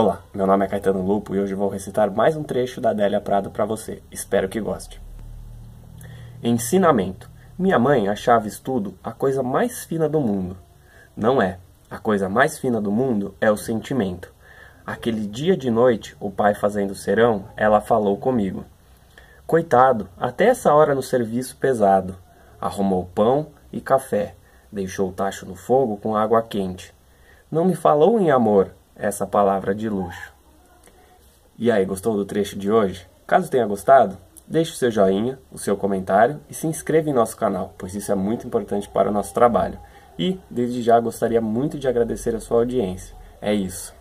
Olá, meu nome é Caetano Lupo e hoje vou recitar mais um trecho da Adélia Prado para você. Espero que goste. Ensinamento. Minha mãe achava estudo a coisa mais fina do mundo. Não é. A coisa mais fina do mundo é o sentimento. Aquele dia de noite, o pai fazendo serão, ela falou comigo. Coitado, até essa hora no serviço pesado. Arrumou pão e café, deixou o tacho no fogo com água quente. Não me falou em amor, essa palavra de luxo. E aí, gostou do trecho de hoje? Caso tenha gostado, deixe o seu joinha, o seu comentário e se inscreva em nosso canal, pois isso é muito importante para o nosso trabalho. E, desde já, gostaria muito de agradecer a sua audiência. É isso.